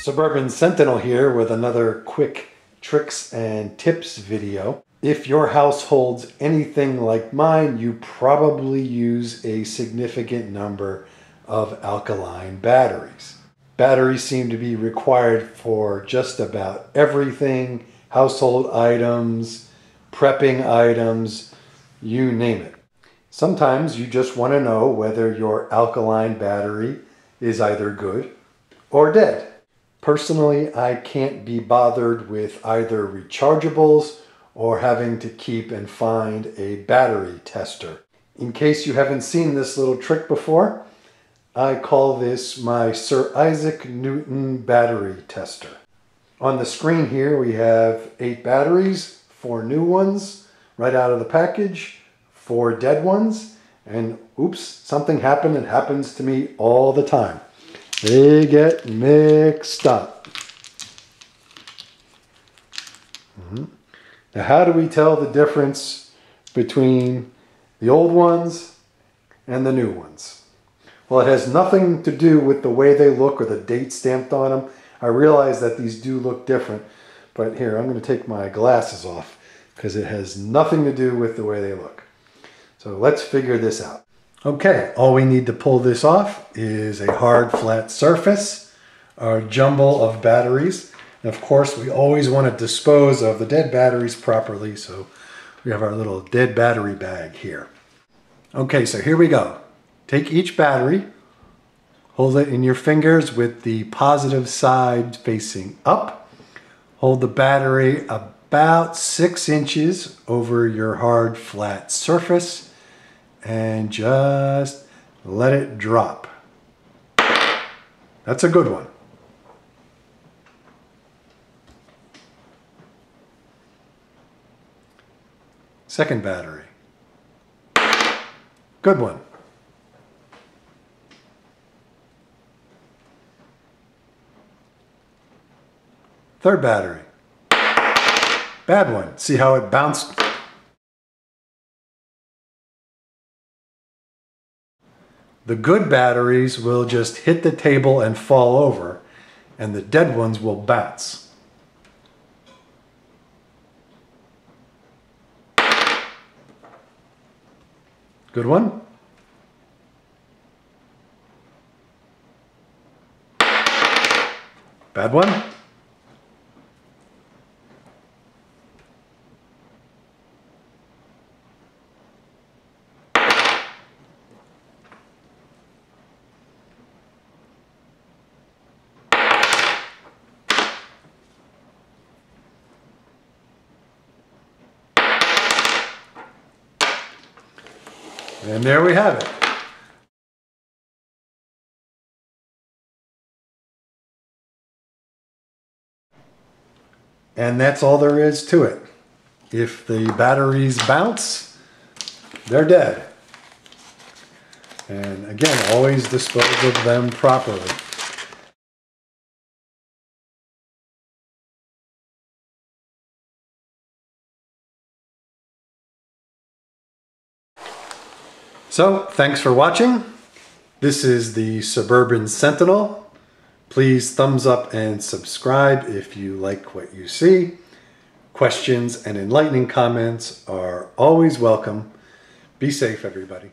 Suburban Sentinel here with another quick tricks and tips video. If your house holds anything like mine, you probably use a significant number of alkaline batteries. Batteries seem to be required for just about everything, household items, prepping items, you name it. Sometimes you just want to know whether your alkaline battery is either good or dead. Personally, I can't be bothered with either rechargeables or having to keep and find a battery tester. In case you haven't seen this little trick before, I call this my Sir Isaac Newton battery tester. On the screen here we have eight batteries, four new ones right out of the package, four dead ones, and oops, something happened. It happens to me all the time. They get mixed up. Mm -hmm. Now, how do we tell the difference between the old ones and the new ones? Well, it has nothing to do with the way they look or the date stamped on them. I realize that these do look different, but here, I'm going to take my glasses off because it has nothing to do with the way they look. So let's figure this out. Okay, all we need to pull this off is a hard flat surface, our jumble of batteries. And of course, we always want to dispose of the dead batteries properly, so we have our little dead battery bag here. Okay, so here we go. Take each battery, hold it in your fingers with the positive side facing up. Hold the battery about six inches over your hard flat surface and just let it drop. That's a good one. Second battery. Good one. Third battery. Bad one. See how it bounced The good batteries will just hit the table and fall over, and the dead ones will bounce. Good one. Bad one. And there we have it. And that's all there is to it. If the batteries bounce, they're dead. And again, always dispose of them properly. So, thanks for watching. This is the Suburban Sentinel. Please thumbs up and subscribe if you like what you see. Questions and enlightening comments are always welcome. Be safe, everybody.